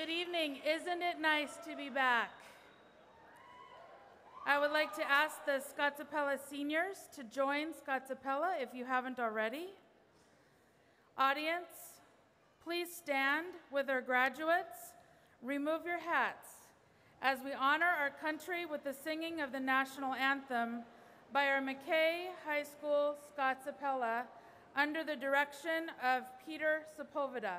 Good evening. Isn't it nice to be back? I would like to ask the Scotsapella seniors to join Scotsapella if you haven't already. Audience, please stand with our graduates. Remove your hats as we honor our country with the singing of the national anthem by our McKay High School Scotsapella under the direction of Peter Sepulveda.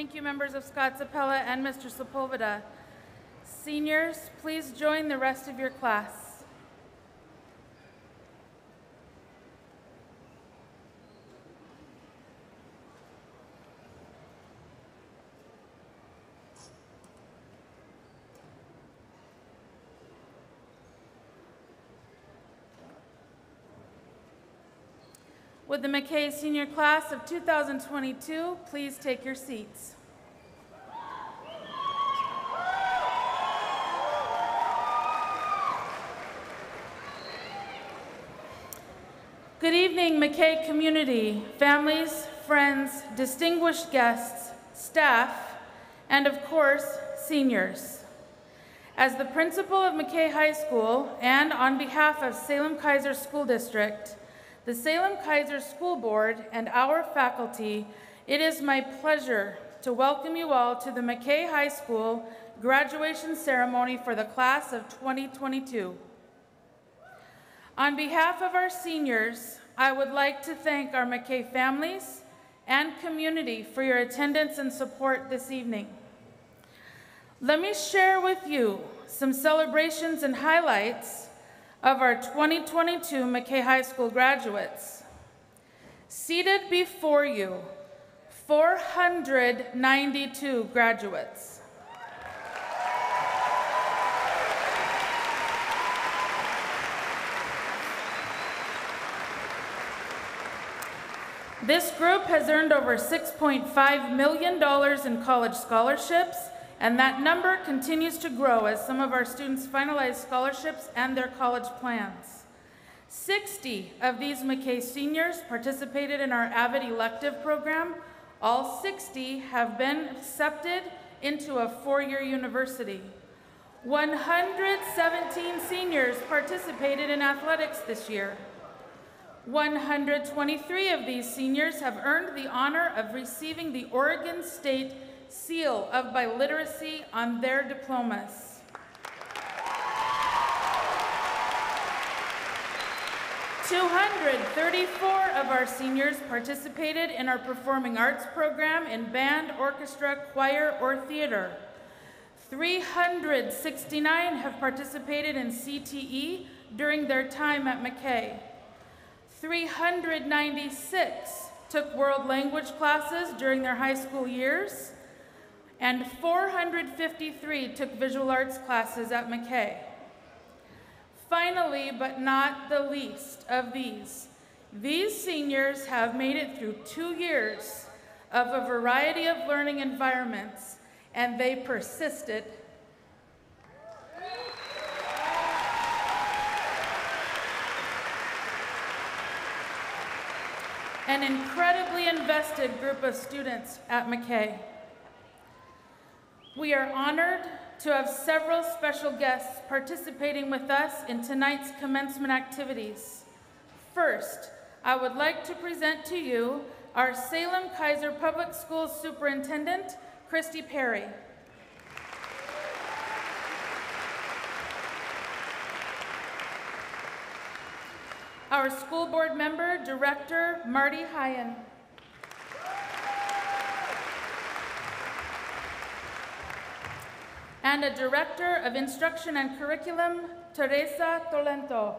Thank you, members of Scott Scotsapella and Mr. Sepulveda. Seniors, please join the rest of your class. Would the McKay Senior Class of 2022 please take your seats? Good evening, McKay community, families, friends, distinguished guests, staff, and of course, seniors. As the principal of McKay High School and on behalf of Salem Keizer School District, the Salem Keizer School Board, and our faculty, it is my pleasure to welcome you all to the McKay High School graduation ceremony for the class of 2022. On behalf of our seniors, I would like to thank our McKay families and community for your attendance and support this evening. Let me share with you some celebrations and highlights of our 2022 McKay High School graduates. Seated before you, 492 graduates. This group has earned over $6.5 million in college scholarships, and that number continues to grow as some of our students finalize scholarships and their college plans. 60 of these McKay seniors participated in our Avid elective program. All 60 have been accepted into a four-year university. 117 seniors participated in athletics this year. 123 of these seniors have earned the honor of receiving the Oregon State Seal of Biliteracy on their diplomas. 234 of our seniors participated in our performing arts program in band, orchestra, choir, or theater. 369 have participated in CTE during their time at McKay. 396 took world language classes during their high school years, and 453 took visual arts classes at McKay. Finally, but not the least of these, these seniors have made it through two years of a variety of learning environments, and they persisted. An incredibly invested group of students at McKay. We are honored to have several special guests participating with us in tonight's commencement activities. First, I would like to present to you our Salem Keizer Public Schools Superintendent, Christy Perry. Our school board member, Director Marty Heyen. And a Director of Instruction and Curriculum, Teresa Tolento.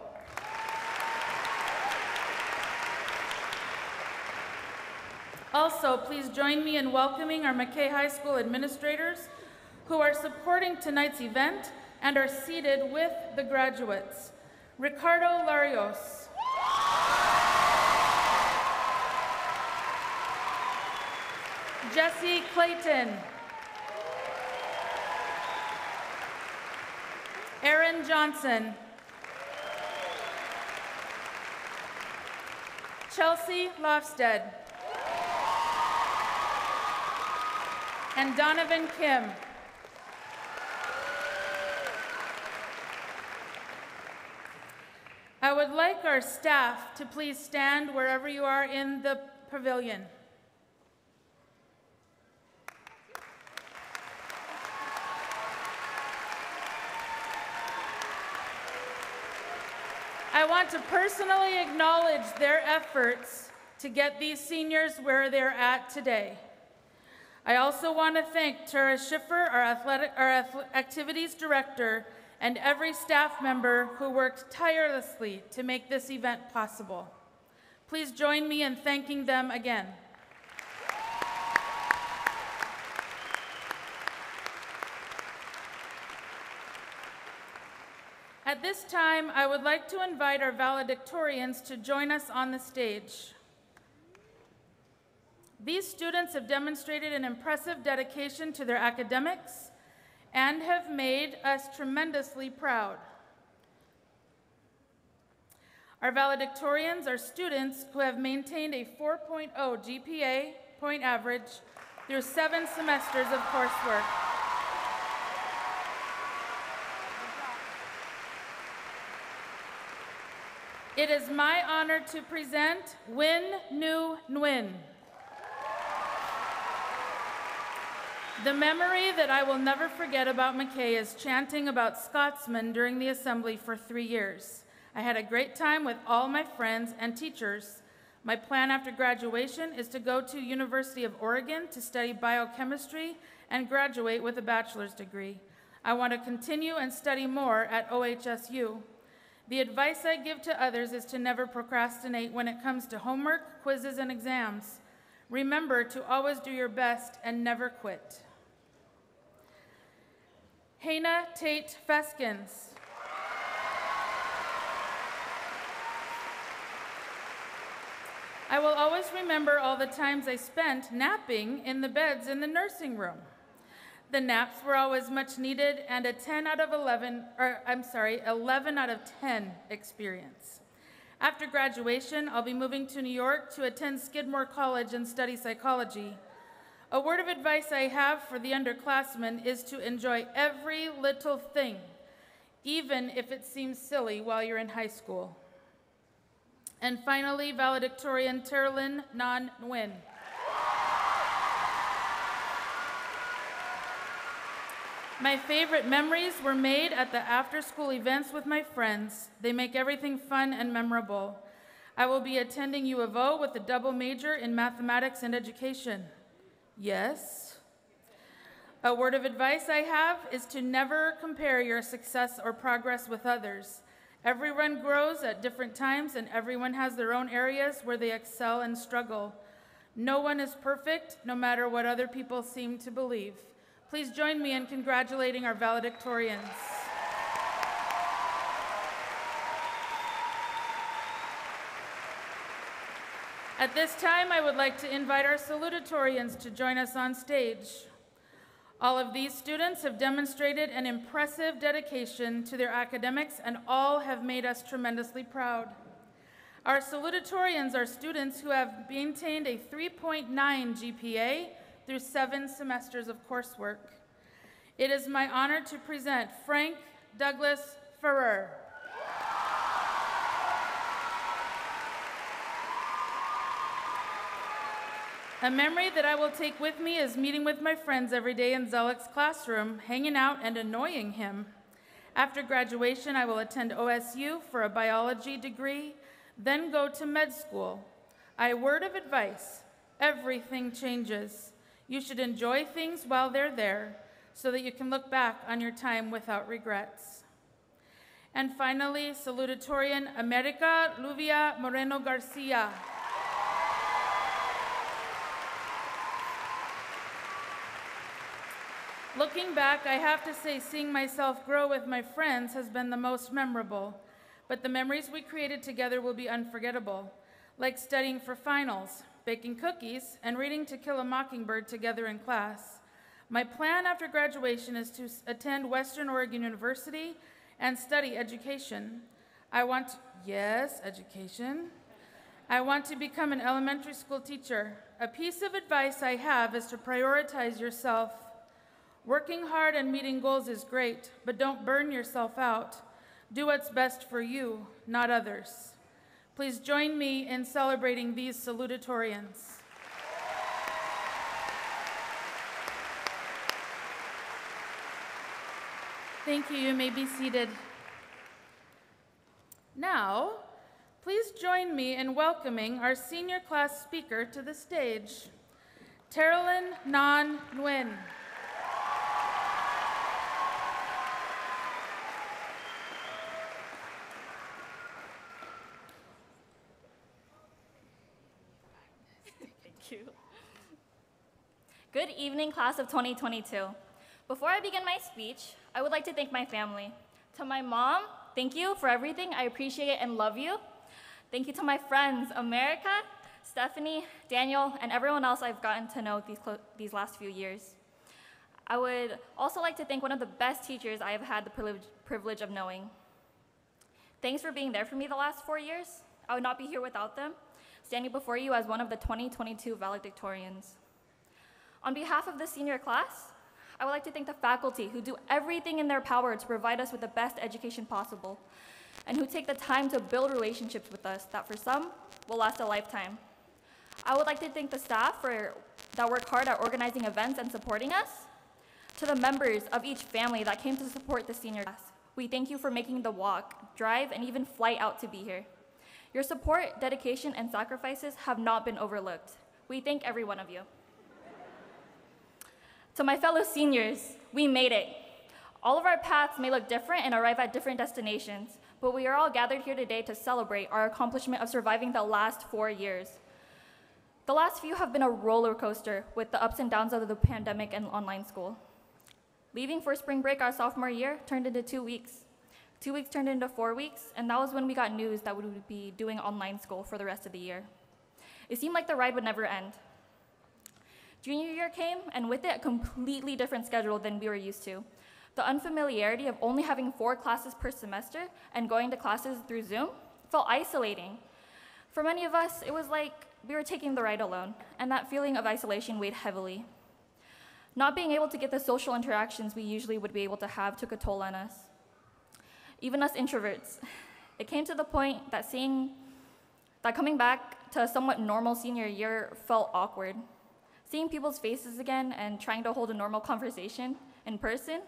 Also, please join me in welcoming our McKay High School administrators who are supporting tonight's event and are seated with the graduates. Ricardo Larios. Jesse Clayton. Aaron Johnson. Chelsea Lofsted. And Donovan Kim. I would like our staff to please stand wherever you are in the pavilion. I want to personally acknowledge their efforts to get these seniors where they're at today. I also want to thank Tara Schiffer, our, athletic, our activities director, and every staff member who worked tirelessly to make this event possible. Please join me in thanking them again. At this time, I would like to invite our valedictorians to join us on the stage. These students have demonstrated an impressive dedication to their academics and have made us tremendously proud. Our valedictorians are students who have maintained a 4.0 GPA point average through seven semesters of coursework. It is my honor to present Win Nu Nguyen. The memory that I will never forget about McKay is chanting about Scotsmen during the assembly for three years. I had a great time with all my friends and teachers. My plan after graduation is to go to University of Oregon to study biochemistry and graduate with a bachelor's degree. I want to continue and study more at OHSU. The advice I give to others is to never procrastinate when it comes to homework, quizzes, and exams. Remember to always do your best and never quit. Hannah Tate Feskins. I will always remember all the times I spent napping in the beds in the nursing room. The naps were always much needed and a 10 out of 11, or I'm sorry, 11 out of 10 experience. After graduation, I'll be moving to New York to attend Skidmore College and study psychology. A word of advice I have for the underclassmen is to enjoy every little thing, even if it seems silly while you're in high school. And finally, valedictorian Terlin Nan Nguyen. My favorite memories were made at the after school events with my friends. They make everything fun and memorable. I will be attending U of O with a double major in mathematics and education. Yes. A word of advice I have is to never compare your success or progress with others. Everyone grows at different times, and everyone has their own areas where they excel and struggle. No one is perfect, no matter what other people seem to believe. Please join me in congratulating our valedictorians. At this time, I would like to invite our salutatorians to join us on stage. All of these students have demonstrated an impressive dedication to their academics and all have made us tremendously proud. Our salutatorians are students who have maintained a 3.9 GPA through seven semesters of coursework. It is my honor to present Frank Douglas Ferrer. A memory that I will take with me is meeting with my friends every day in Zelik's classroom, hanging out and annoying him. After graduation, I will attend OSU for a biology degree, then go to med school. I word of advice everything changes. You should enjoy things while they're there so that you can look back on your time without regrets. And finally, salutatorian America Luvia Moreno Garcia. Looking back, I have to say seeing myself grow with my friends has been the most memorable, but the memories we created together will be unforgettable, like studying for finals, baking cookies, and reading To Kill a Mockingbird together in class. My plan after graduation is to attend Western Oregon University and study education. I want, to, yes, education. I want to become an elementary school teacher. A piece of advice I have is to prioritize yourself Working hard and meeting goals is great, but don't burn yourself out. Do what's best for you, not others. Please join me in celebrating these salutatorians. Thank you. You may be seated. Now, please join me in welcoming our senior class speaker to the stage, Terilyn Nan Nguyen. Good evening, class of 2022. Before I begin my speech, I would like to thank my family. To my mom, thank you for everything. I appreciate it and love you. Thank you to my friends, America, Stephanie, Daniel, and everyone else I've gotten to know these, these last few years. I would also like to thank one of the best teachers I have had the privilege, privilege of knowing. Thanks for being there for me the last four years. I would not be here without them, standing before you as one of the 2022 valedictorians. On behalf of the senior class, I would like to thank the faculty who do everything in their power to provide us with the best education possible and who take the time to build relationships with us that for some will last a lifetime. I would like to thank the staff for, that work hard at organizing events and supporting us. To the members of each family that came to support the senior class, we thank you for making the walk, drive, and even flight out to be here. Your support, dedication, and sacrifices have not been overlooked. We thank every one of you. To my fellow seniors, we made it. All of our paths may look different and arrive at different destinations, but we are all gathered here today to celebrate our accomplishment of surviving the last four years. The last few have been a roller coaster with the ups and downs of the pandemic and online school. Leaving for spring break our sophomore year turned into two weeks. Two weeks turned into four weeks, and that was when we got news that we would be doing online school for the rest of the year. It seemed like the ride would never end. Junior year came, and with it, a completely different schedule than we were used to. The unfamiliarity of only having four classes per semester and going to classes through Zoom felt isolating. For many of us, it was like we were taking the ride alone, and that feeling of isolation weighed heavily. Not being able to get the social interactions we usually would be able to have took a toll on us. Even us introverts. It came to the point that seeing that coming back to a somewhat normal senior year felt awkward. Seeing people's faces again and trying to hold a normal conversation in person,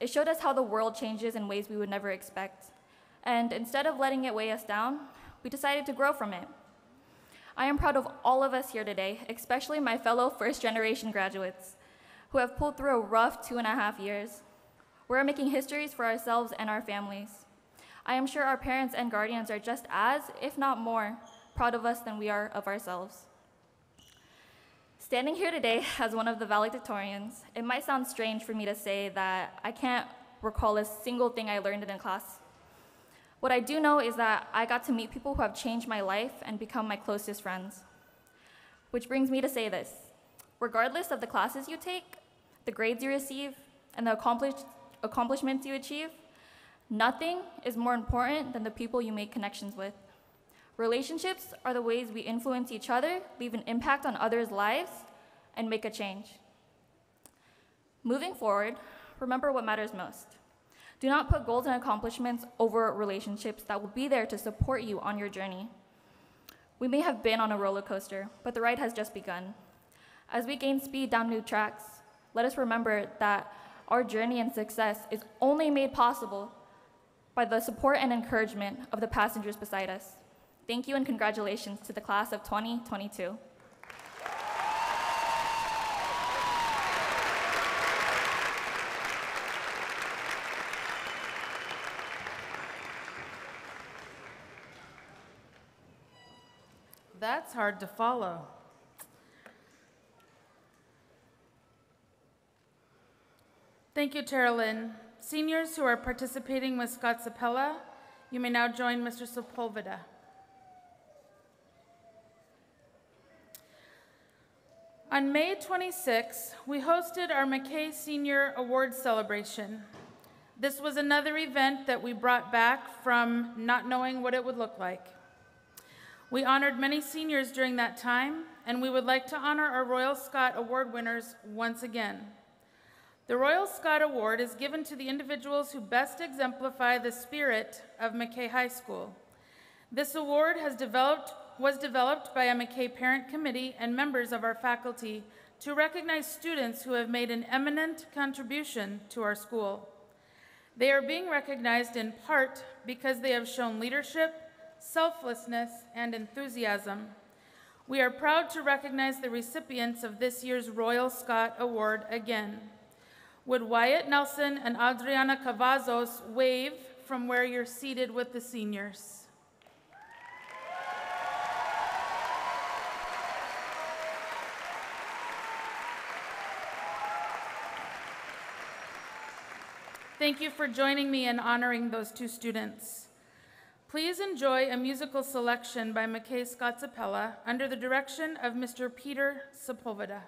it showed us how the world changes in ways we would never expect. And instead of letting it weigh us down, we decided to grow from it. I am proud of all of us here today, especially my fellow first generation graduates, who have pulled through a rough two and a half years. We're making histories for ourselves and our families. I am sure our parents and guardians are just as, if not more, proud of us than we are of ourselves. Standing here today as one of the valedictorians, it might sound strange for me to say that I can't recall a single thing I learned in class. What I do know is that I got to meet people who have changed my life and become my closest friends. Which brings me to say this regardless of the classes you take, the grades you receive, and the accomplish- accomplishments you achieve, nothing is more important than the people you make connections with. Relationships are the ways we influence each other, leave an impact on others' lives, and make a change. Moving forward, remember what matters most. Do not put goals and accomplishments over relationships that will be there to support you on your journey. We may have been on a roller coaster, but the ride has just begun. As we gain speed down new tracks, let us remember that our journey and success is only made possible by the support and encouragement of the passengers beside us. Thank you and congratulations to the class of 2022. That's hard to follow. Thank you, Tara Lynn. Seniors who are participating with Scott Sapella, you may now join Mr. Sepulveda. On May 26, we hosted our McKay Senior Awards celebration. This was another event that we brought back from not knowing what it would look like. We honored many seniors during that time, and we would like to honor our Royal Scot Award winners once again. The Royal Scot Award is given to the individuals who best exemplify the spirit of McKay High School. This award has developed, was developed by a McKay Parent Committee and members of our faculty to recognize students who have made an eminent contribution to our school. They are being recognized in part because they have shown leadership, selflessness, and enthusiasm. We are proud to recognize the recipients of this year's Royal Scot Award again. Would Wyatt Nelson and Adriana Cavazos wave from where you're seated with the seniors? Thank you for joining me in honoring those two students. Please enjoy a musical selection by McKay Sapella under the direction of Mr. Peter Sepulveda.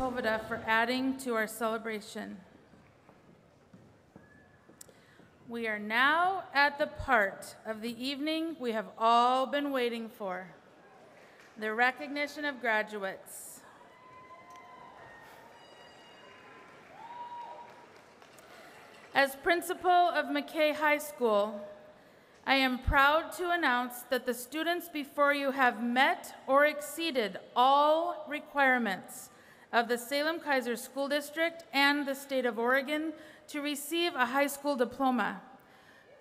Sepulveda for adding to our celebration. We are now at the part of the evening we have all been waiting for, the recognition of graduates. As principal of McKay High School, I am proud to announce that the students before you have met or exceeded all requirements of the Salem Keizer School District and the state of Oregon to receive a high school diploma.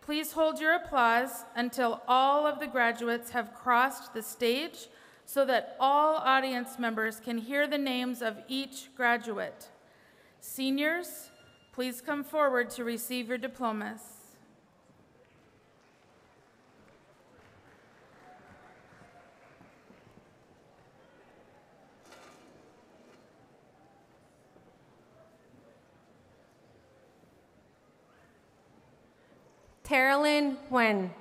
Please hold your applause until all of the graduates have crossed the stage so that all audience members can hear the names of each graduate. Seniors, please come forward to receive your diplomas. Terilyn Huen.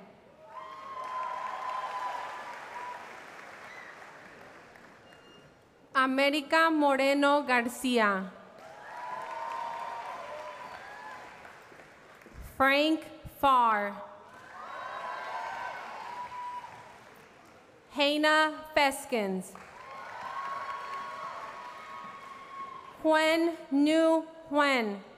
América Moreno Garcia. Frank Farr. Hannah Feskins. Huen Nu Huen.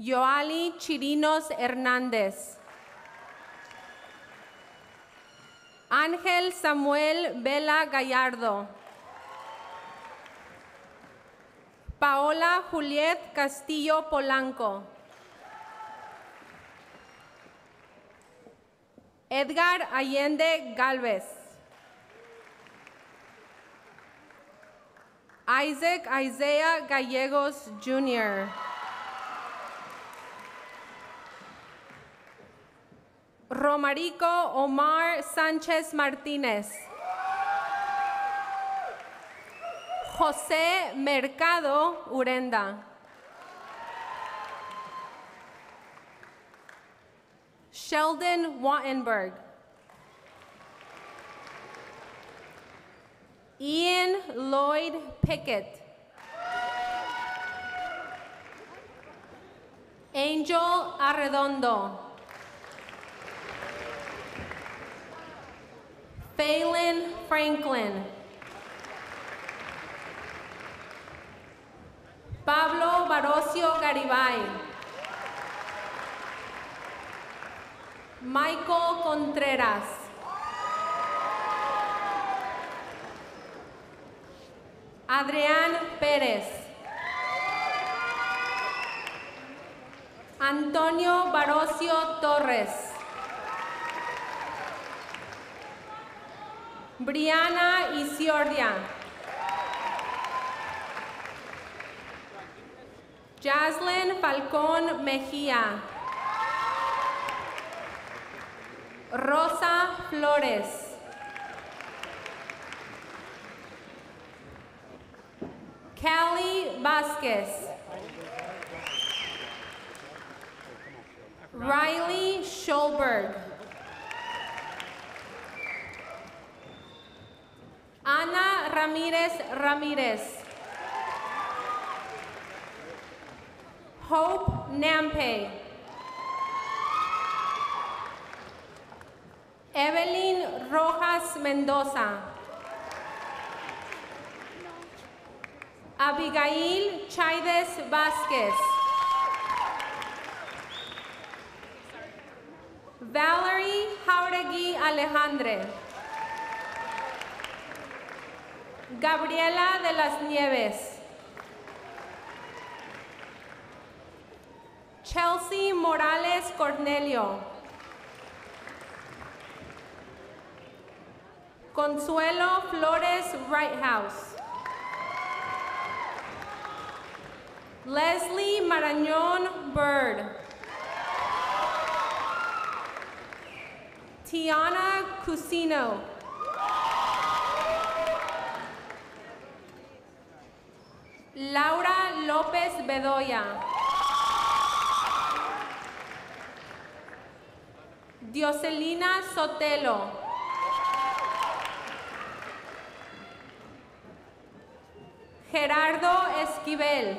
Yoali Chirinos Hernández. Ángel Samuel Vela Gallardo. Paola Juliet Castillo Polanco. Edgar Allende Galvez. Isaac Isaiah Gallegos Jr. Romarico Omar Sánchez Martínez. José Mercado Urenda. Sheldon Wattenberg. Ian Lloyd Pickett. Angel Arredondo. Phelan Franklin. Pablo Barocio Garibay. Michael Contreras. Adrián Pérez. Antonio Barocio Torres. Briana Isiordia. Jaslyn Falcón Mejía. Rosa Flores. Callie Vasquez. Riley Schulberg. Ana Ramirez Ramirez. Hope Nampe. Evelyn Rojas Mendoza. Abigail Chaides Vasquez. Valerie Jauregui Alejandre. Gabriela de las Nieves. Chelsea Morales Cornelio. Consuelo Flores House. Leslie Marañón Bird. Tiana Cusino. Laura López Bedoya. Dioselina Sotelo. Gerardo Esquivel.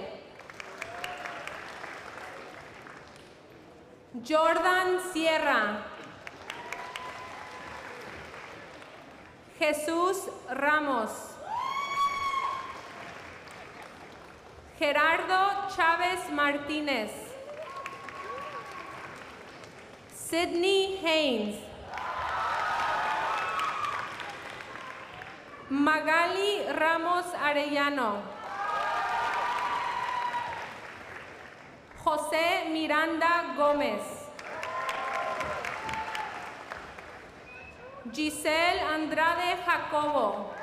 Jordan Sierra. Jesús Ramos. Gerardo Chávez Martínez. Sydney Haynes. Magali Ramos Arellano. José Miranda Gómez. Giselle Andrade Jacobo.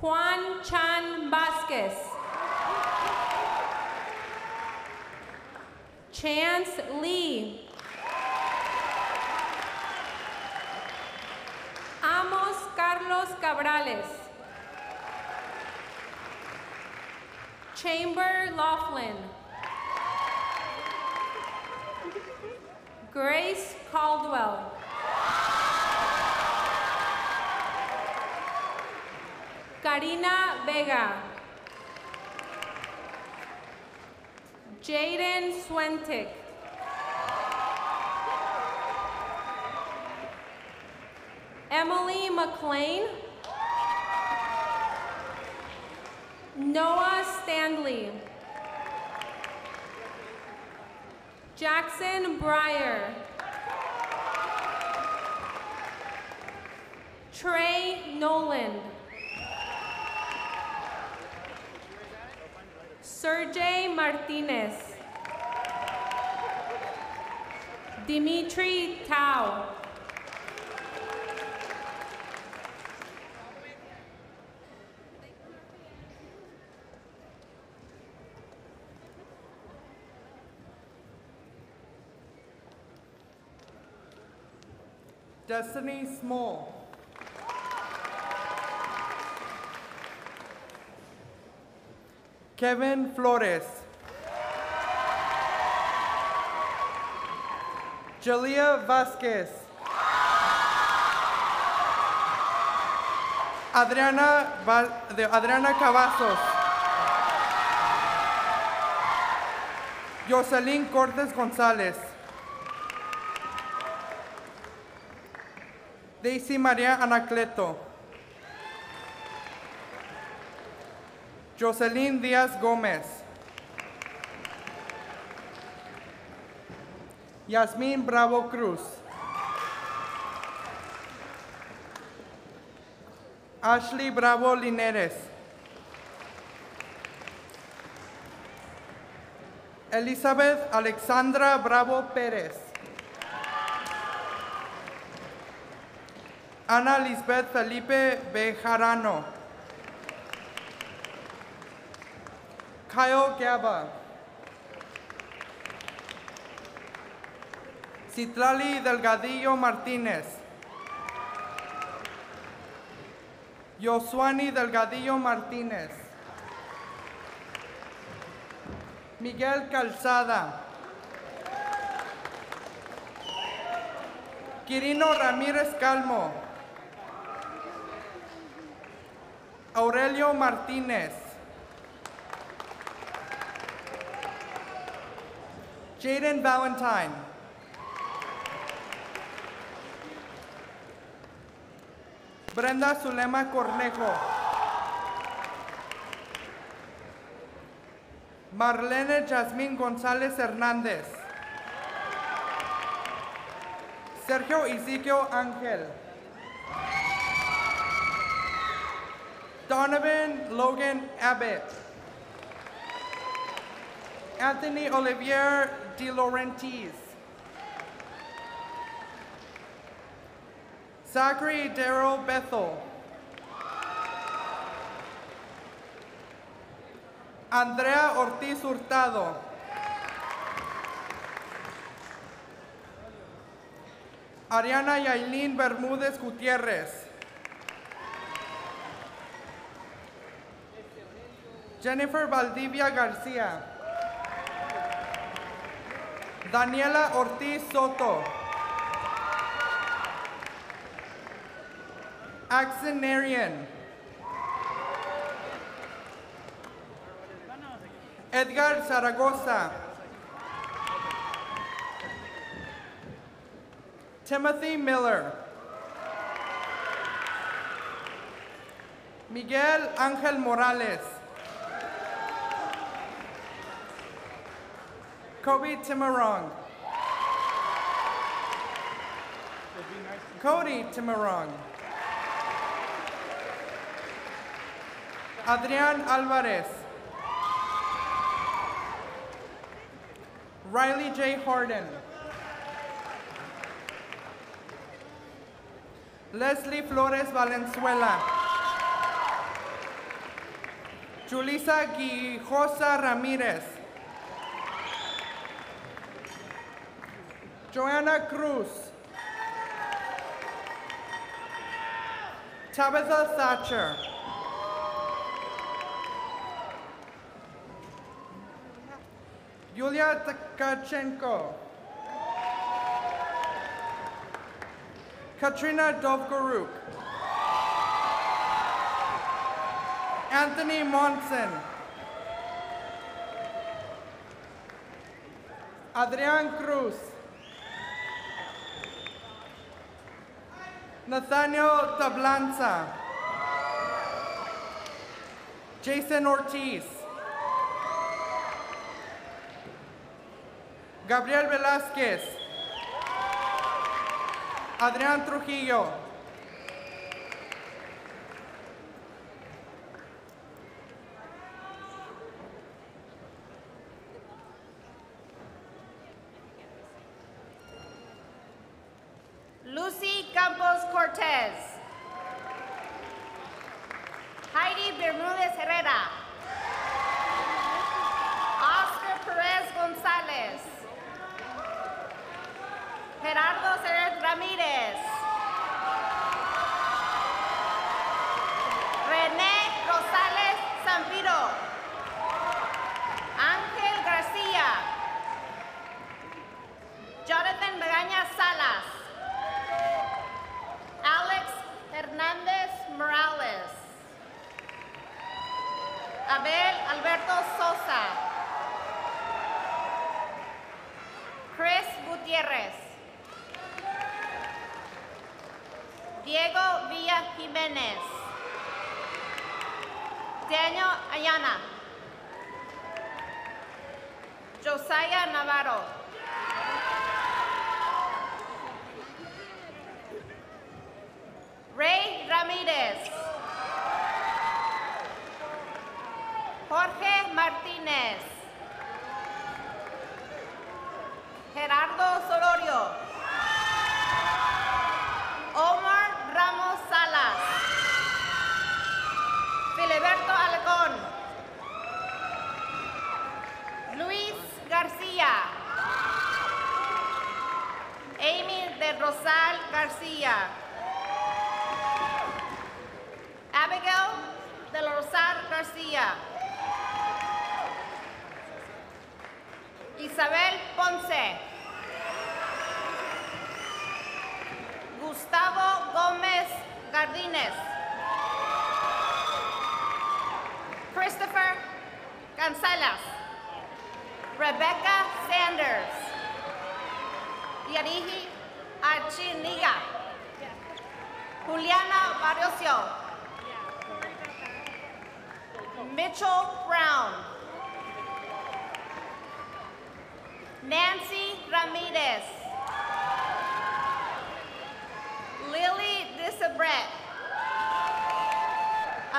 Juan Chan Vázquez. Chance Lee. Amos Carlos Cabrales. Chamber Laughlin. Grace Caldwell. Karina Vega. Jaden Swentick. Emily McLean. Noah Stanley. Jackson Breyer. Trey Noland. Sergey Martinez. Dimitri Tao. Destiny Small. Kevin Flores. Jalea Vasquez. Adriana, de Adriana Cavazos. Jocelyn Cortes González. Daisy María Anacleto. Jocelyn Díaz Gómez. Yasmín Bravo Cruz. Ashley Bravo Lineres. Elizabeth Alexandra Bravo Pérez. Ana Lisbeth Felipe Bejarano. Kyle Gaba. Citlali Delgadillo Martínez. Yosuani Delgadillo Martínez. Miguel Calzada. Quirino Ramírez Calmo. Aurelio Martínez. Jaden Valentine. Brenda Zulema Cornejo. Marlene Jasmine González Hernández. Sergio Ezequiel Ángel. Donovan Logan Abbott. Anthony Olivier De Laurentiis. Zachary Darrell Bethel. Andrea Ortiz Hurtado. Ariana Yailin Bermúdez Gutiérrez. Jennifer Valdivia García. Daniela Ortiz Soto. Axon Narian. Edgar Zaragoza. Timothy Miller. Miguel Ángel Morales. Kobe Timarong. Cody Timarong. Adrián Álvarez. Riley J. Harden. Leslie Flores Valenzuela. Julisa Guijosa Ramírez. Joanna Cruz. Tabitha Thatcher. Yulia Tkachenko. Katrina Dovgoruk. Anthony Monson. Adrian Cruz. Nathaniel Tablanza. Jason Ortiz. Gabriel Velázquez. Adrián Trujillo.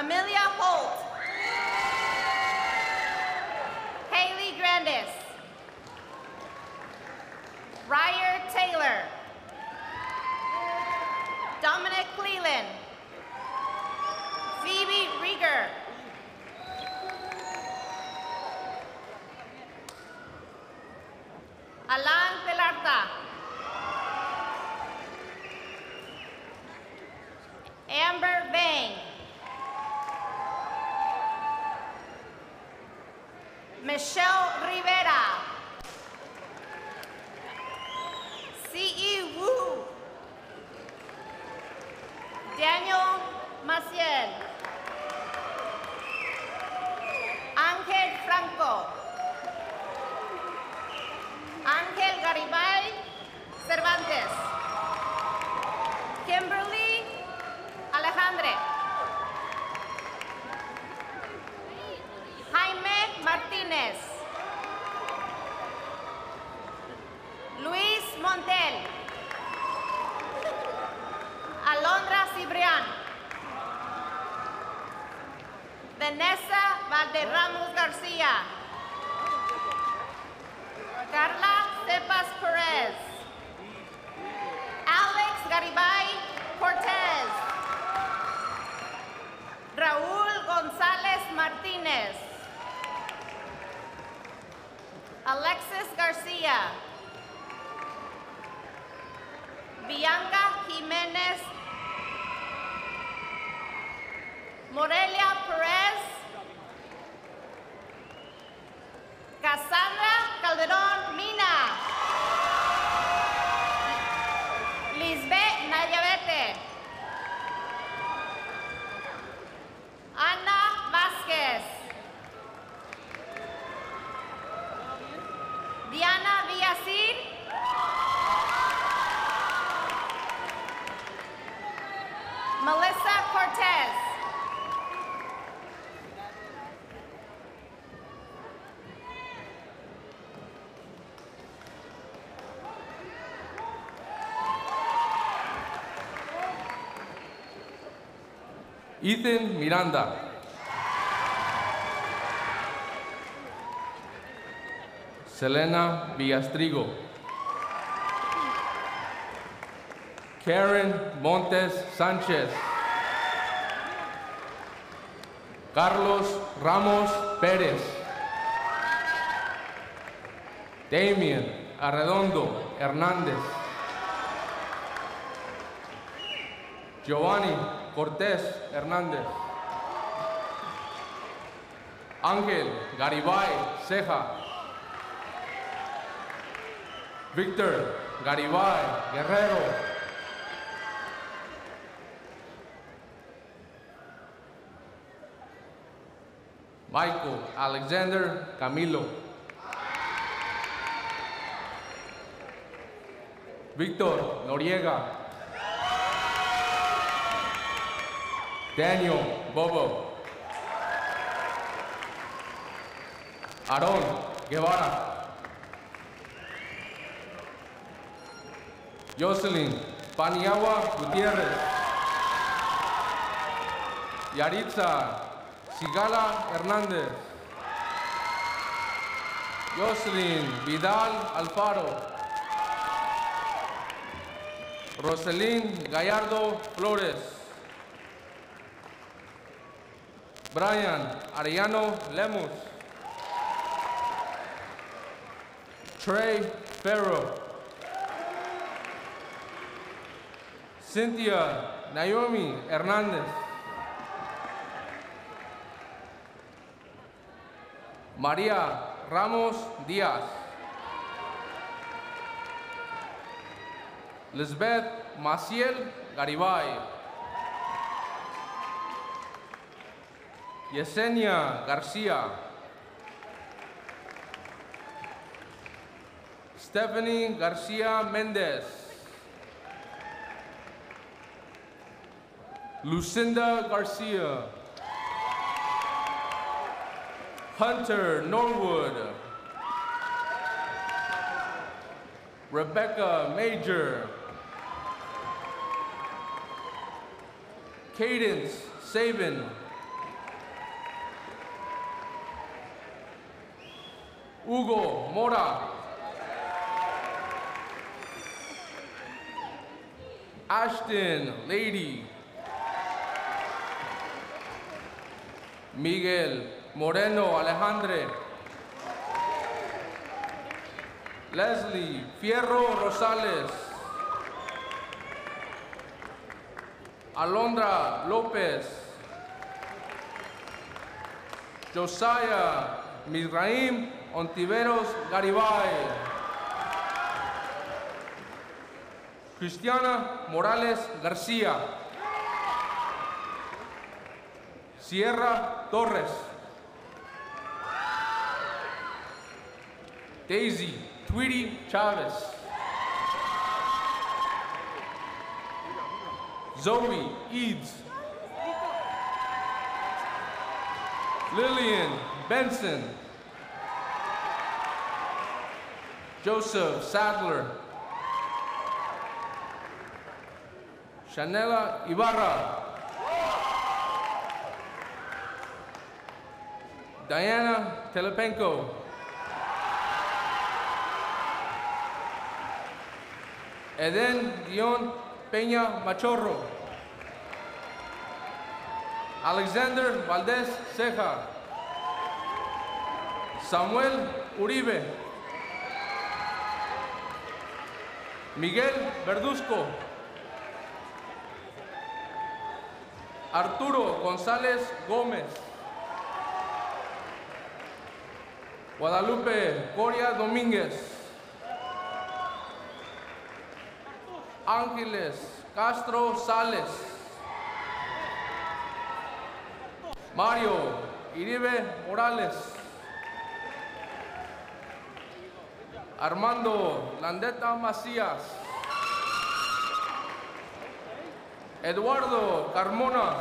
Amelia Holt. Haley Grandis. Ryer Taylor. Dominic Cleland. Phoebe Rieger. Alan Pelarta. Amber Bain. Michelle Rivera. C.E. Wu. Daniel Maciel. Ángel Franco. Ángel Garibay Cervantes. Kimberly Alejandre. Luis Montel. Alondra Cibrián. Vanessa Valderramos García. Carla Cepas Perez. Alex Garibay Cortez. Raúl González Martínez. Alexis Garcia. Bianca Jiménez. Morelia Perez. Cassandra Ethan Miranda. Selena Villastrigo. Karen Montes Sánchez. Carlos Ramos Pérez. Damien Arredondo Hernández. Giovanni Cortés Hernández. Ángel Garibay Ceja. Víctor Garibay Guerrero. Michael Alexander Camilo. Víctor Noriega. Daniel Bobo. Aaron Guevara. Jocelyn Paniagua Gutierrez. Yaritza Sigala Hernández. Jocelyn Vidal Alfaro. Roselín Gallardo Flores. Brian Ariano Lemus. Trey Ferro. Cynthia Naomi Hernández. María Ramos Díaz. Lisbeth Maciel Garibay. Yesenia Garcia. Stephanie Garcia Mendez. Lucinda Garcia. Hunter Norwood. Rebecca Major. Cadence Sabin. Hugo Mora. Ashton Lady. Miguel Moreno Alejandre. Leslie Fierro Rosales. Alondra López. Josiah Misraim Ontiveros Garibay. Cristiana Morales García. Sierra Torres. Daisy Tweety Chavez. Zoe Eads. Lillian Benson. Joseph Sadler. Shanela Ibarra. Diana Telepenko. Eden Dion Peña Machorro. Alexander Valdez Ceja. Samuel Uribe. Miguel Verduzco. Arturo González Gómez. Guadalupe Coria Domínguez. Ángeles Castro Sales. Mario Iribe Morales. Armando Landeta Macías. Eduardo Carmona.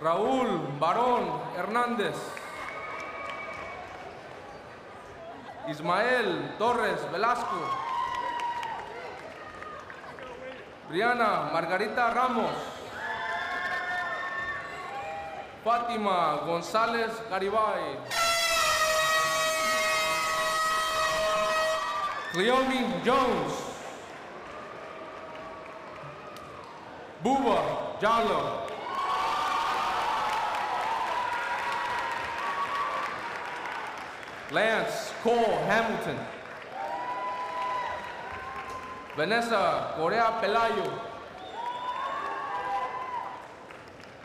Raúl Barón Hernández. Ismael Torres Velasco. Briana Margarita Ramos. Fátima González Garibay. Cleomi Jones. Buba Jallo. Lance Cole Hamilton. Vanessa Correa Pelayo.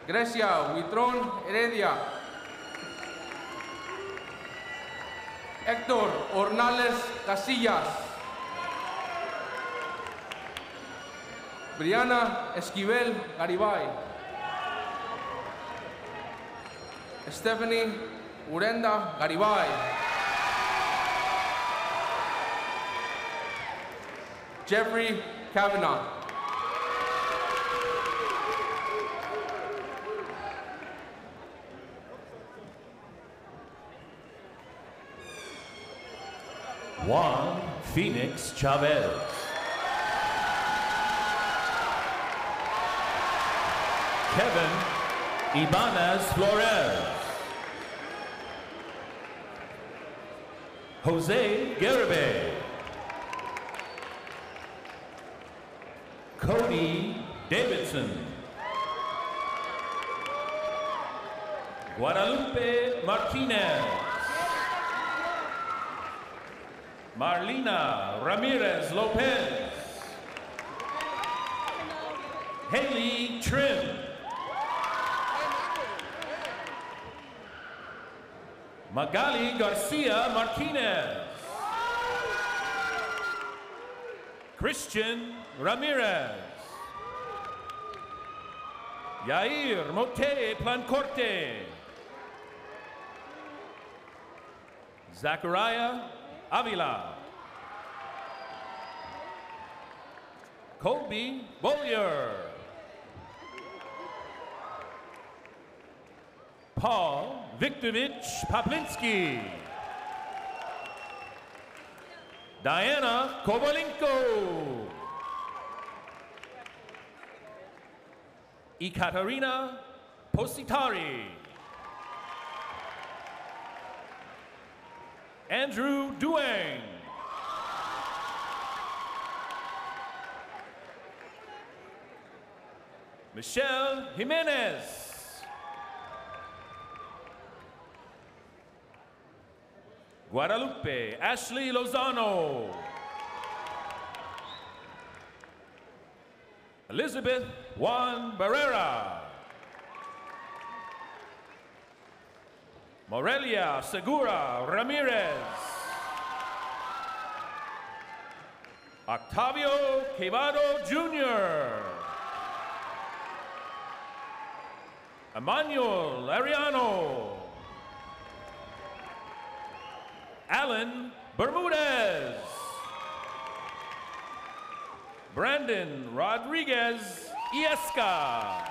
Grecia Huitrón Heredia. Héctor Ornales Casillas. Briana Esquivel Garibay. Stephanie Urenda Garibay. Jeffrey Kavanaugh. Juan Phoenix Chavez. Kevin Ibanez Flores. Jose Garibay. Cody Davidson. Guadalupe Martinez. Marlena Ramirez Lopez. Haley Trim. Magali Garcia Martinez. Christian Ramirez. Yair Mote Plancorte. Zachariah Avila. Colby Bollier. Paul Viktorovich Paplinski. Diana Kovalenko. Ekaterina Positari. Andrew Duang. Michelle Jimenez. Guadalupe Ashley Lozano. Elizabeth Juan Barrera. Morelia Segura Ramirez. Octavio Quevado Jr. Emmanuel Ariano. Alan Bermudez. Brandon Rodriguez Iesca.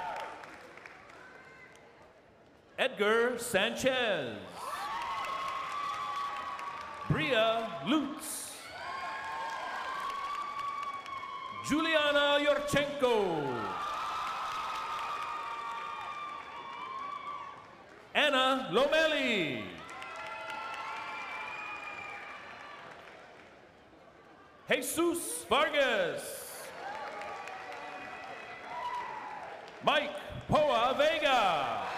Edgar Sanchez. Bria Lutz. Juliana Yurchenko. Anna Lomeli. Jesus Vargas. Mike Poa Vega.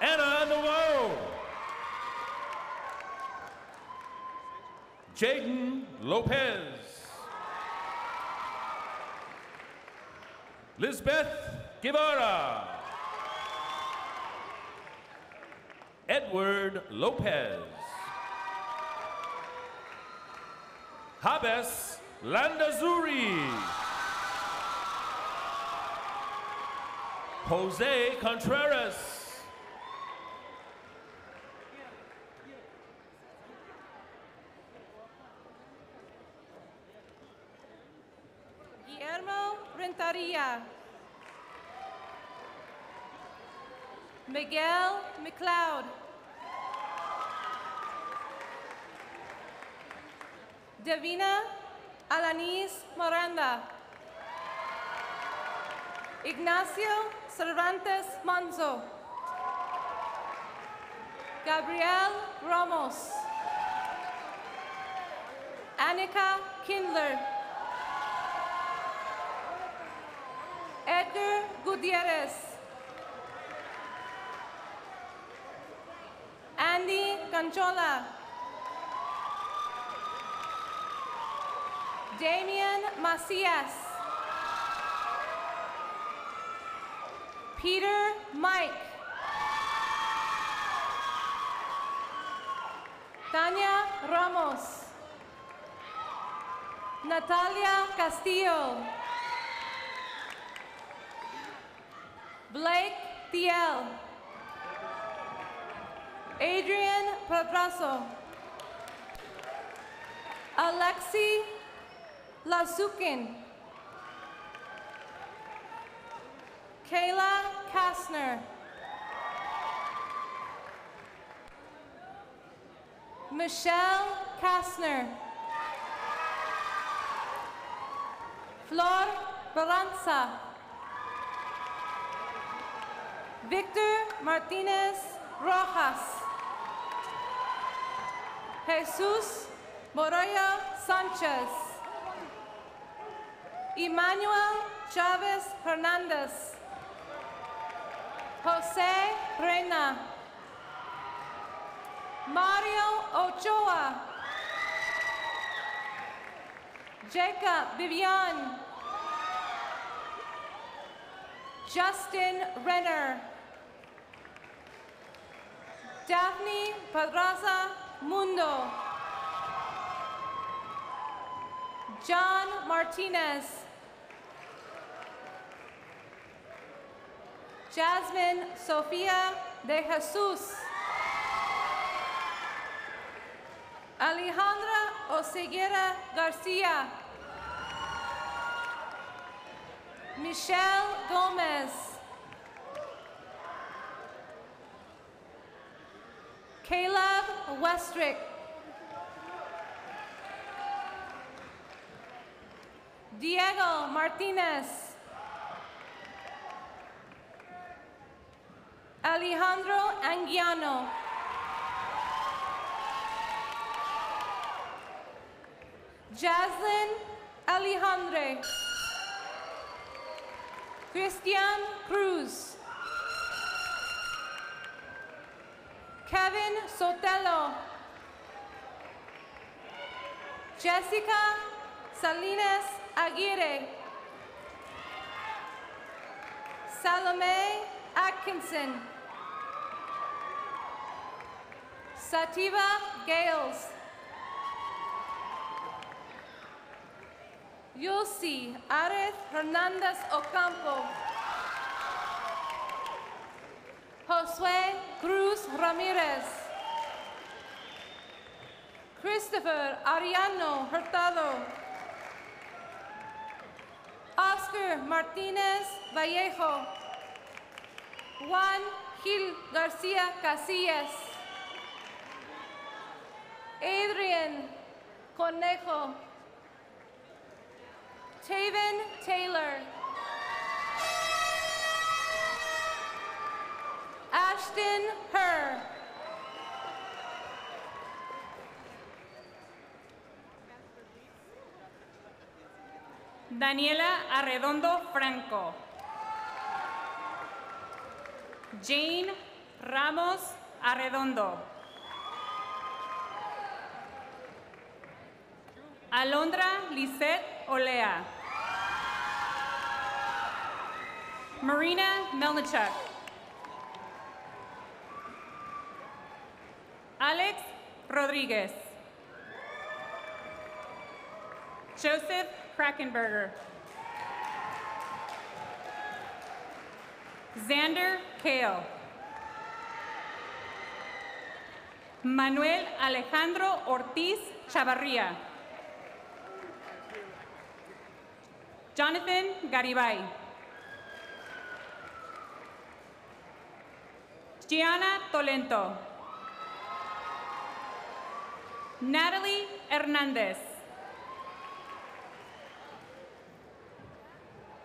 Anna Novo. Jaden Lopez. Lisbeth Guevara. Edward Lopez. Habes Landazuri. Jose Contreras. Guillermo Renteria. Miguel McLeod. Davina Alanis Miranda. Ignacio Cervantes Manzo. Gabriel Ramos. Annika Kindler. Edgar Gutierrez. Andy Conchola. Damian Macias. Peter Mike. Tanya Ramos. Natalia Castillo. Blake Thiel. Adrian Pedrazo. Alexi Lazukin. Kayla Kastner. Michelle Kastner. Flor Balanza. Victor Martinez Rojas. Jesus Moraya Sanchez. Emmanuel Chavez Hernandez. Jose Reina. Mario Ochoa. Jacob Vivian. Justin Renner. Daphne Pedraza Mundo. John Martinez. Jasmine Sofia de Jesus. Alejandra Oseguera Garcia. Michelle Gomez. Caleb Westrick. Diego Martinez. Alejandro Anguiano. Jaslyn Alejandre. Christian Cruz. Kevin Sotelo. Jessica Salinas Aguirre. Salome Atkinson. Sativa Gales. Yulsi Arez Hernandez Ocampo. Josue Cruz Ramirez. Christopher Ariano Hurtado. Oscar Martinez Vallejo. Juan Gil Garcia Casillas. Adrian Conejo. Taven Taylor. Ashton Herr. Daniela Arredondo Franco. Jane Ramos Arredondo. Alondra Lisette Olea. Marina Melnichuk. Alex Rodriguez. Joseph Krakenberger. Xander Kale. Manuel Alejandro Ortiz Chavarria. Jonathan Garibay. Gianna Tolento. Natalie Hernandez.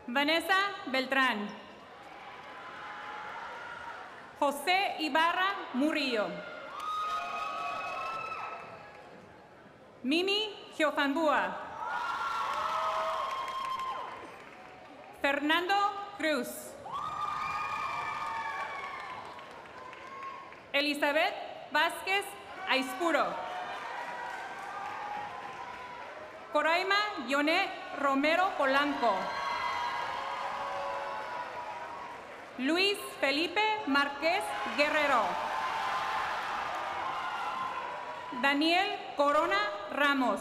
Vanessa Beltrán. José Ibarra Murillo. Mimi Giofanbua. Fernando Cruz. Elizabeth Vázquez Aispuro. Coraima Yoné Romero Polanco. Luis Felipe Márquez Guerrero. Daniel Corona Ramos.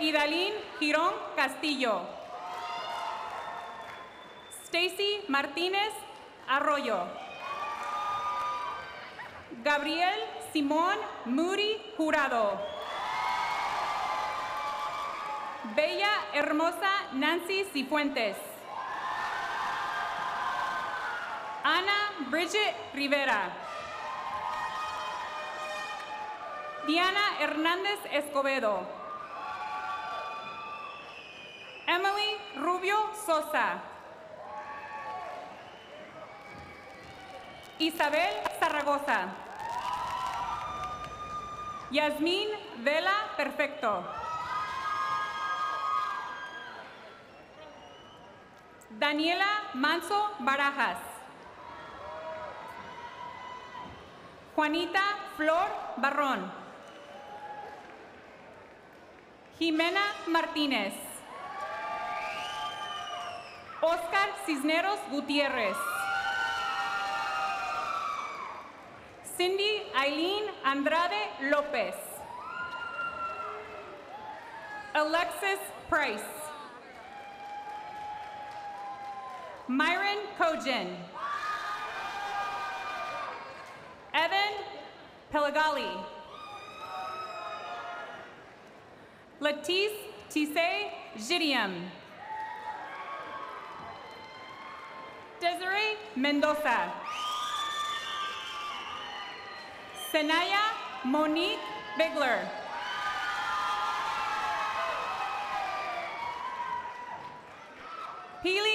Idalín Girón Castillo. Stacy Martínez Arroyo. Gabriel Simón Muri Jurado. Bella Hermosa Nancy Cifuentes. Ana Bridget Rivera. Diana Hernández Escobedo. Emily Rubio Sosa. Isabel Zaragoza. Yasmín Vela Perfecto. Daniela Manso Barajas. Juanita Flor Barrón. Jimena Martínez. Oscar Cisneros Gutiérrez. Cindy Eileen Andrade López. Alexis Price. Myron Kojin. Evan Pelagali. Latice Tise Gideum. Desiree Mendoza. Senaya Monique Bigler. Pili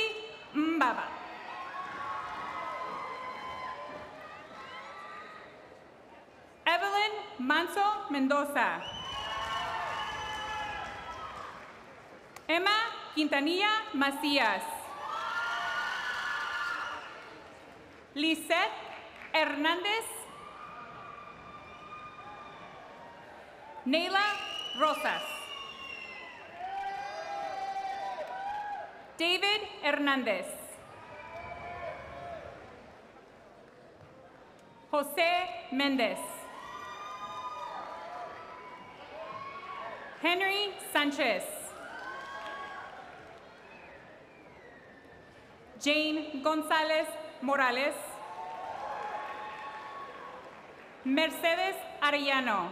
Mendoza. Emma Quintanilla Macías. Lisette Hernández. Neila Rosas. David Hernández. José Méndez. Henry Sanchez. Jane González Morales. Mercedes Arellano.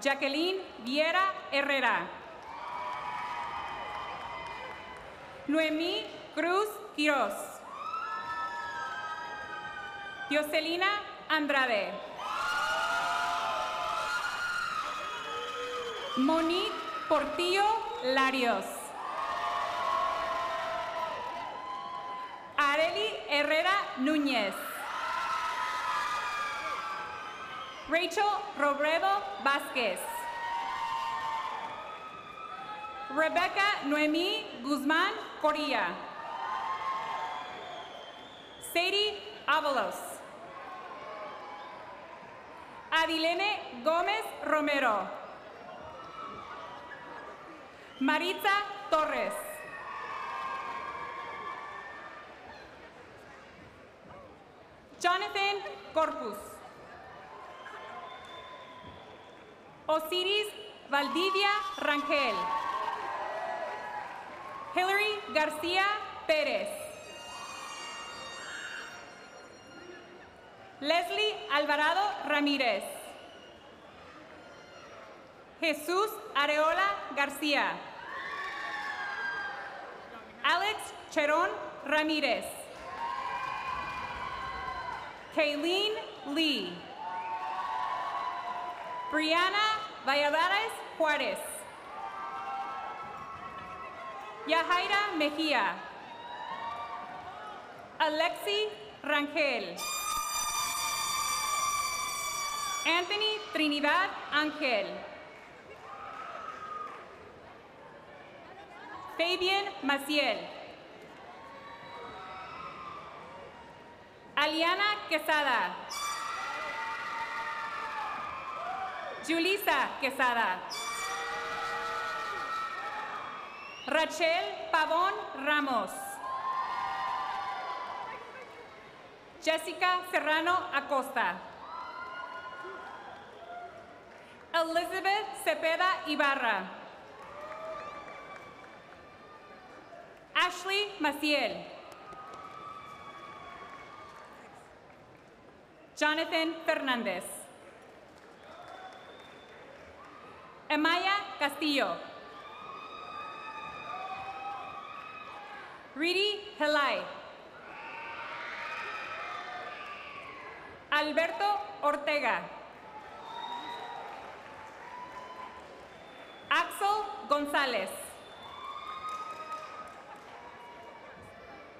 Jacqueline Viera Herrera. Noemí Cruz Quiroz. Jocelina Andrade. Monique Portillo Larios. Areli Herrera Núñez. Rachel Robredo Vázquez. Rebecca Noemí Guzmán Corilla. Sadie Avalos. Adilene Gómez Romero. Maritza Torres. Jonathan Corpus. Osiris Valdivia Rangel. Hillary García Pérez. Leslie Alvarado Ramírez. Jesús Areola García. Alex Cherón Ramírez. Kayleen Lee. Brianna Valladares Juárez. Yahaira Mejía. Alexi Rangel. Anthony Trinidad Ángel. Fabian Maciel. Aliana Quesada. Julisa Quesada. Rachel Pavón Ramos. Jessica Serrano Acosta. Elizabeth Cepeda Ibarra. Ashley Maciel. Jonathan Fernandez. Amaya Castillo. Ridi Helai. Alberto Ortega. Axel González.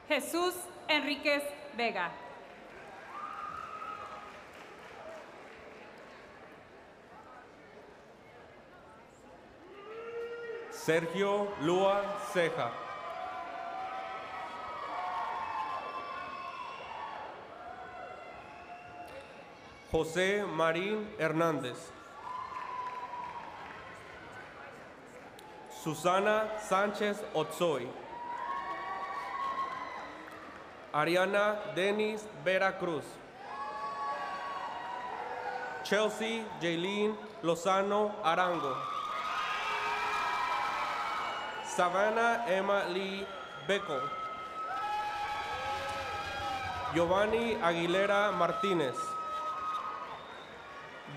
Jesús Enríquez Vega. Sergio Lua Ceja. José Marín Hernández. Susana Sánchez Otzoy. Ariana Denis Vera Cruz. Chelsea Jaylene Lozano Arango. Savannah Emma Lee Beco. Giovanni Aguilera Martínez.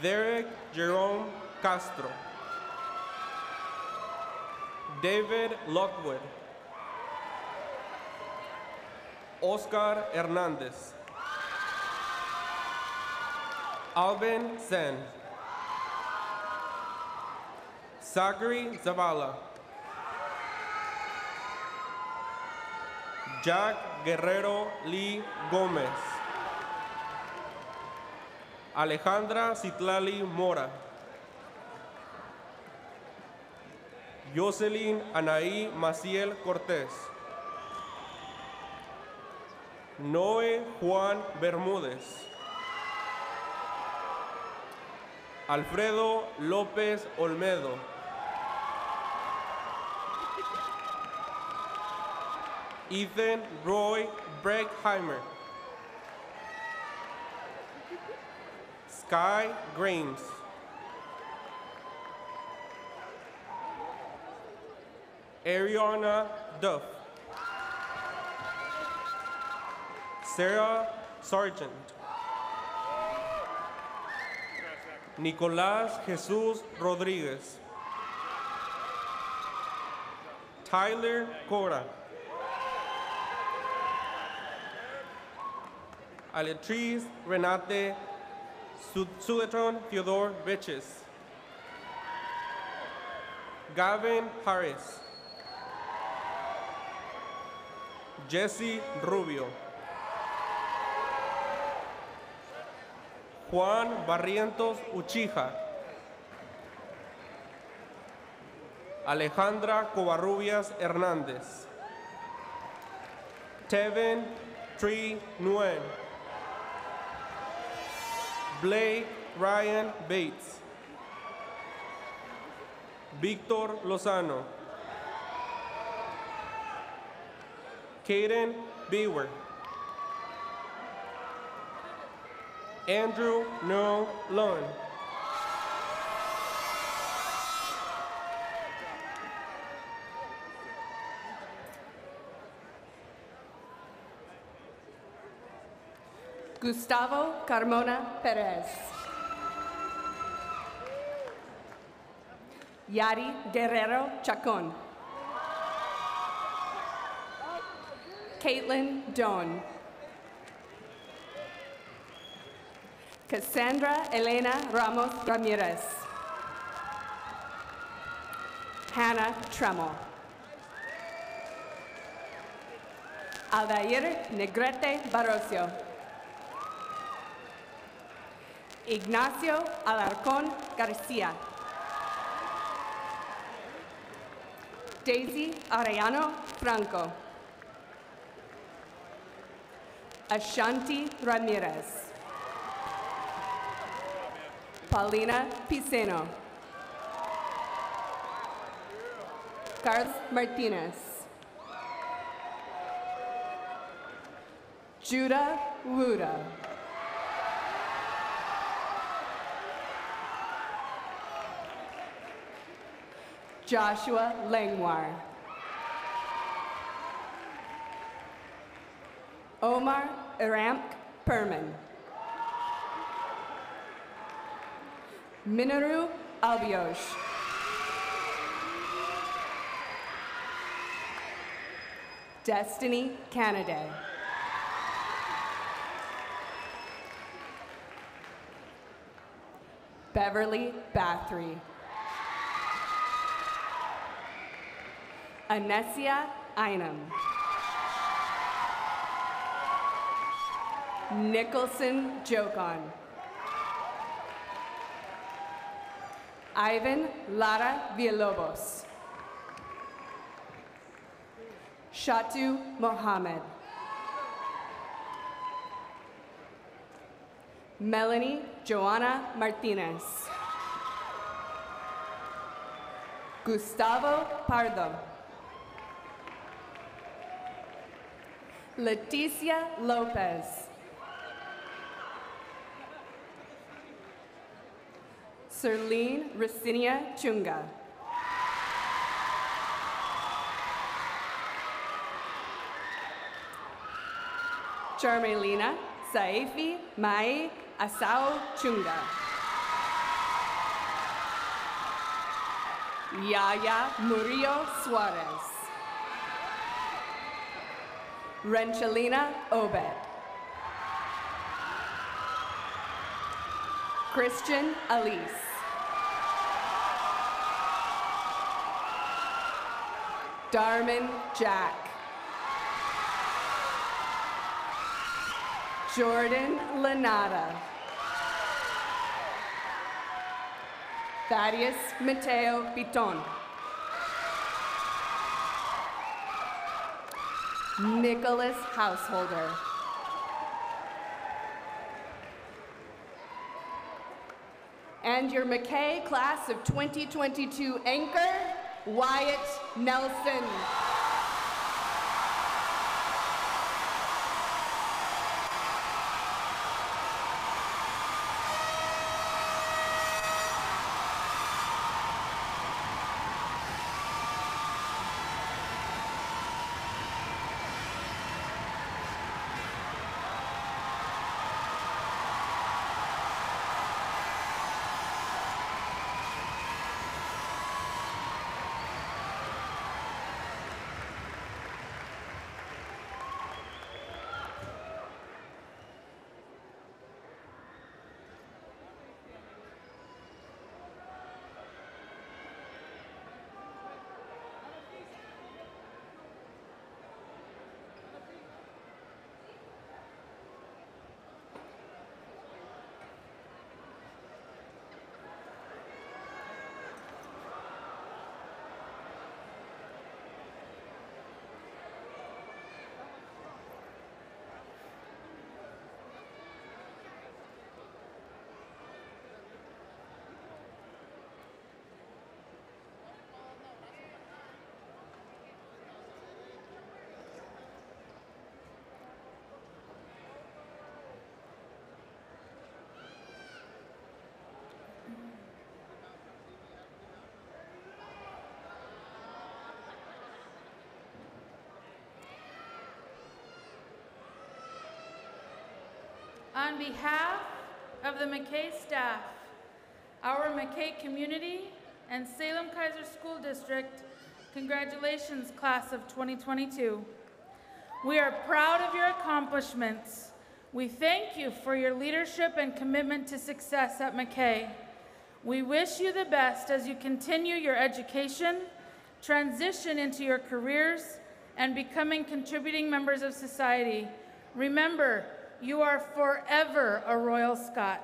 Derek Jerome Castro. David Lockwood. Oscar Hernández. Alvin Sen. Zachary Zavala. Jack Guerrero Lee Gómez. Alejandra Citlali Mora. Jocelyn Anaí Maciel Cortés. Noé Juan Bermúdez. Alfredo López Olmedo. Ethan Roy Breckheimer. Sky Grimes. Ariana Duff. Sarah Sargent. Nicolás Jesús Rodríguez. Tyler Cora. Aletriz Renate Su- Suetron Theodore Riches. Gavin Harris. Jesse Rubio. Juan Barrientos Uchija. Alejandra Covarrubias Hernández. Tevin Tree Nguyen. Blake Ryan Bates. Víctor Lozano. Caden Beaver. Andrew No Lund. Gustavo Carmona Perez. Yari Guerrero Chacon. Caitlin Doan. Cassandra Elena Ramos Ramirez. Hannah Tremel. Aldair Negrete Barrocio. Ignacio Alarcón Garcia. Daisy Arellano Franco. Ashanti Ramirez. Paulina Piceno. Carlos Martinez. Judah Wuda. Joshua Langwar. Omar Aramk Perman. Minoru Albios. Destiny Canaday. Beverly Bathory. Anesia Einam. Nicholson Jokon. Ivan Lara Villalobos. Shatu Mohammed. Melanie Joanna Martinez. Gustavo Pardo. Leticia Lopez. Serlene Racinia Chunga. Charmelina Saifi Mai Asao Chunga. Yaya Murillo Suarez. Renchelina Obed. Christian Elise. Darman Jack. Jordan Lanata. Thaddeus Mateo Piton. Nicholas Householder. And your McKay class of 2022 anchor, Wyatt Nelson. On behalf of the McKay staff, our McKay community, and Salem Keizer School District, congratulations, class of 2022. We are proud of your accomplishments. We thank you for your leadership and commitment to success at McKay. We wish you the best as you continue your education, transition into your careers, and becoming contributing members of society. Remember, you are forever a Royal Scot.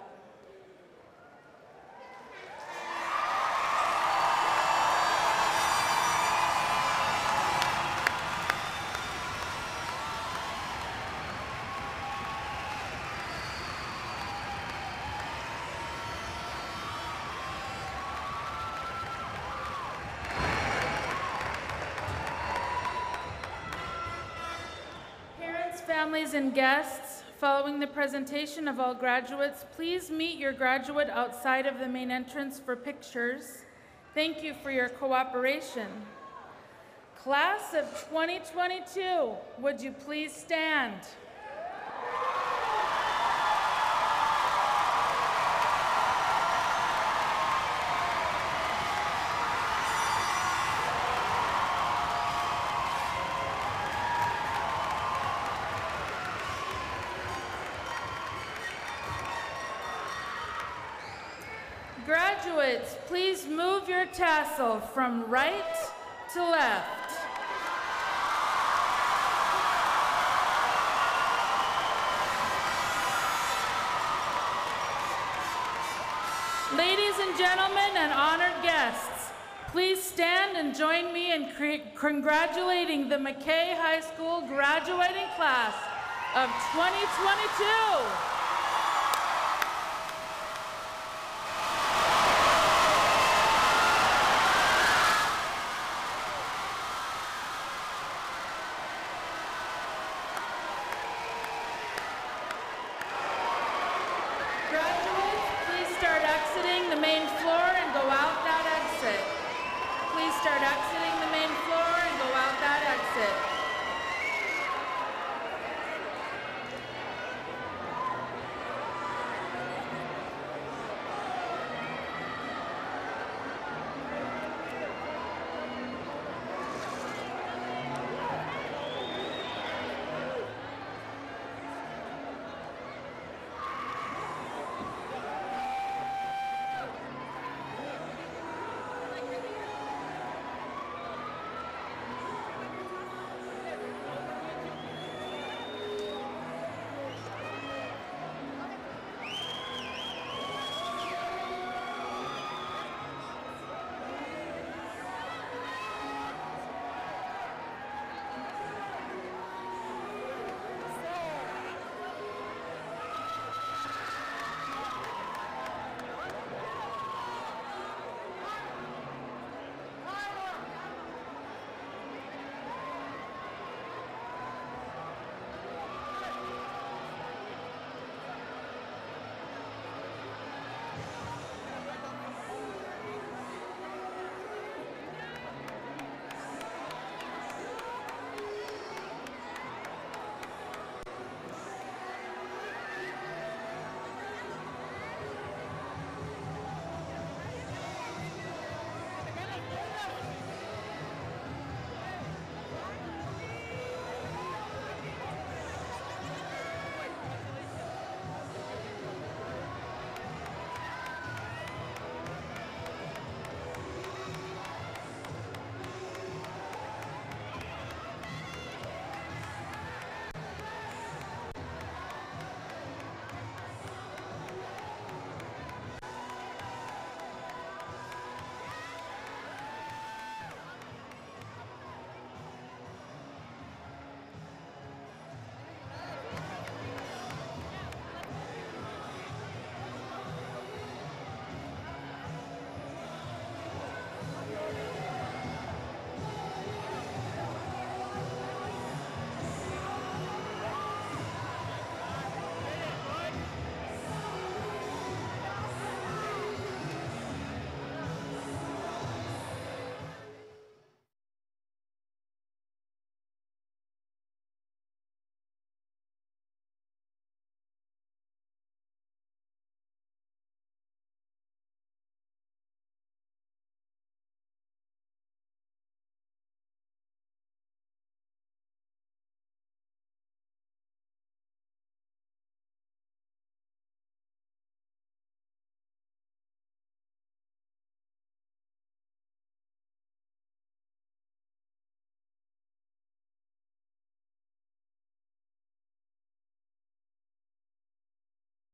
Parents, families, and guests, following the presentation of all graduates, please meet your graduate outside of the main entrance for pictures. Thank you for your cooperation. Class of 2022, would you please stand? Tassel from right to left. Ladies and gentlemen and honored guests, please stand and join me in congratulating the McKay High School graduating class of 2022.